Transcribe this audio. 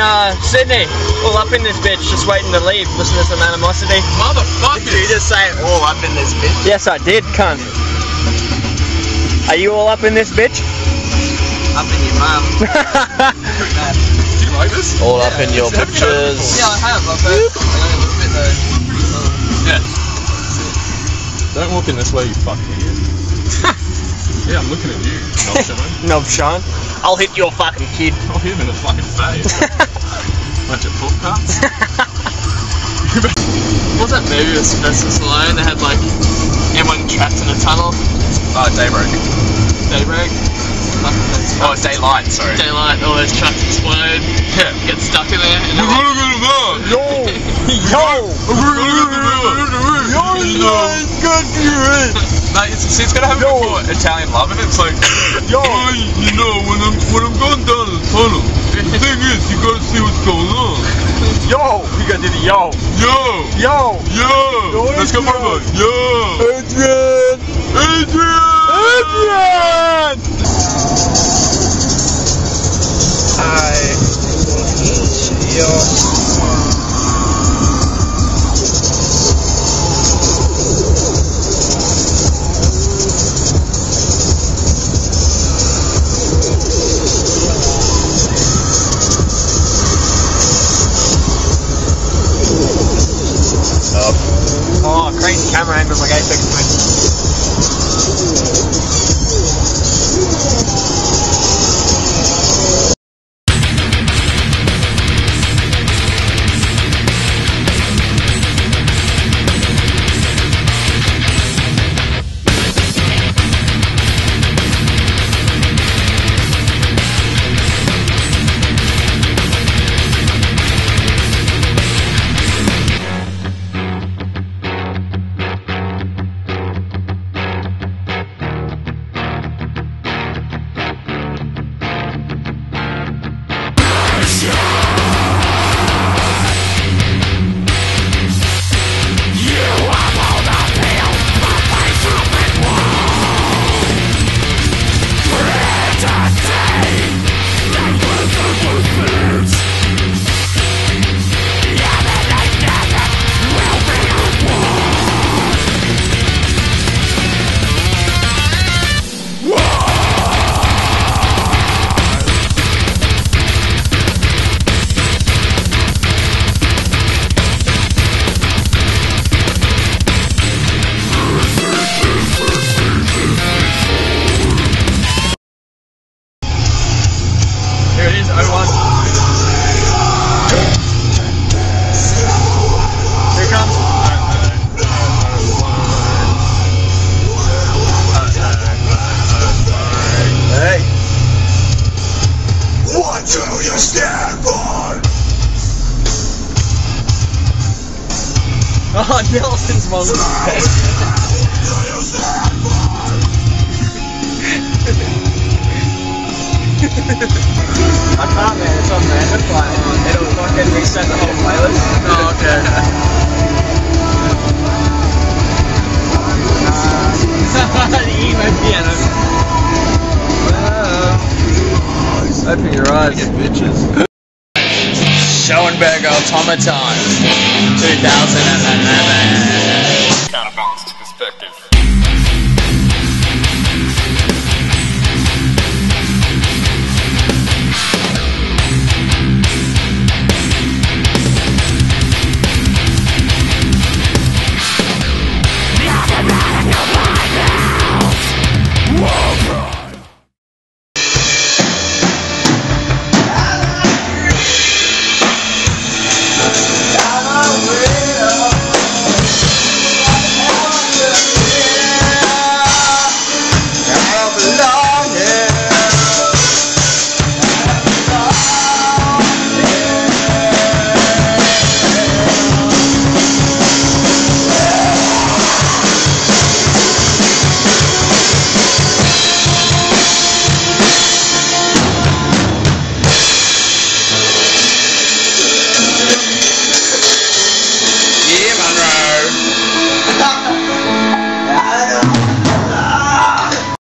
Uh, Sydney, all up in this bitch, just waiting to leave. Listen to some animosity. Motherfucker! Did you just say all up in this bitch? Yes, I did, cunt. Are you all up in this bitch? Up in your mum. Do you like this? All up in your Yeah, pictures. Yeah, I have. I've heard. I only a little bit though. Yeah. Don't walk in this way, you fucking idiot. yeah, I'm looking at you, Nobshan. no, Sean. I'll hit your fucking kid. I'll hit him in the fucking face. Bunch of poop. What's that movie with Sylvester Stallone? They had like everyone trapped in a tunnel. Oh, Daybreak. Daybreak. Oh, it's Daylight, sorry. Daylight. All those trucks explode. Yeah. Get stuck in there. And We're gonna go to that! Yo! Yo! We're gonna go to that! Mate, it's, see, it's gonna have a bit more Italian love in it. It's like, Yo! you know, when I'm when I'm going down the tunnel, the thing is, you gotta see what's going on. Yo! You gotta do the yo! Yo, Yo! yo, let's go for it. Yo, Adrian! Adrian, Adrian! Oh, crazy camera angles like Oh, Nelson's mom. I can't, man. It's on random. Like, it'll fucking reset the whole playlist. Oh, okay. the emo piano. Open your eyes. bitches. Schoenberg Automaton 2011.